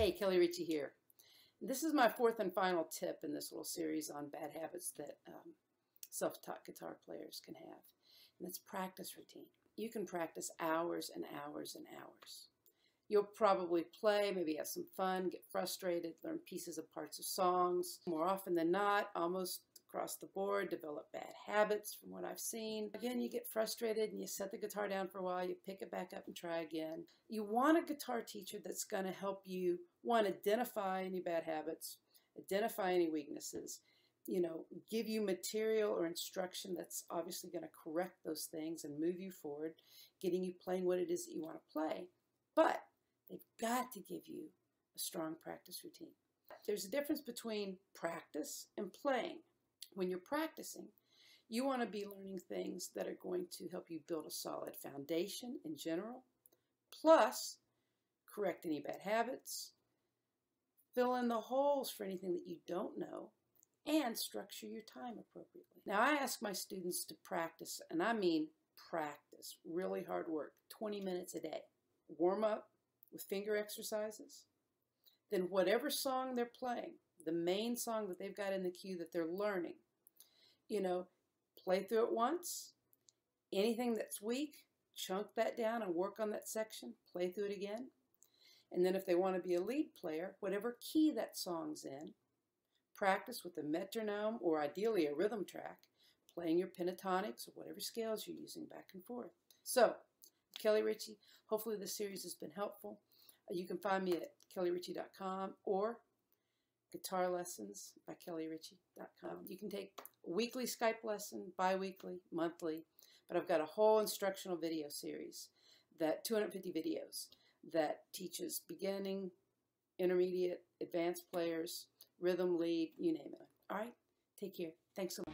Hey, Kelly Richey here. This is my fourth and final tip in this little series on bad habits that um, self-taught guitar players can have. And that's practice routine. You can practice hours and hours and hours. You'll probably play, maybe have some fun, get frustrated, learn pieces of parts of songs. More often than not, almost across the board, develop bad habits from what I've seen. Again, you get frustrated and you set the guitar down for a while, you pick it back up and try again. You want a guitar teacher that's going to help you, one, identify any bad habits, identify any weaknesses, you know, give you material or instruction that's obviously going to correct those things and move you forward, getting you playing what it is that you want to play. But they've got to give you a strong practice routine. There's a difference between practice and playing when you're practicing, you want to be learning things that are going to help you build a solid foundation in general, plus correct any bad habits, fill in the holes for anything that you don't know, and structure your time appropriately. Now, I ask my students to practice, and I mean practice, really hard work, 20 minutes a day. Warm up with finger exercises. Then, whatever song they're playing, the main song that they've got in the queue that they're learning, you know, play through it once. Anything that's weak, chunk that down and work on that section, play through it again. And then if they want to be a lead player, whatever key that song's in, practice with a metronome or ideally a rhythm track, playing your pentatonics or whatever scales you're using back and forth. So, Kelly Richey, hopefully this series has been helpful. You can find me at kellyrichey.com or guitar lessons by kellyrichey.com. You can take weekly Skype lesson, bi-weekly, monthly, but I've got a whole instructional video series that 250 videos that teaches beginning, intermediate, advanced players, rhythm, lead, you name it. All right, take care. Thanks so much.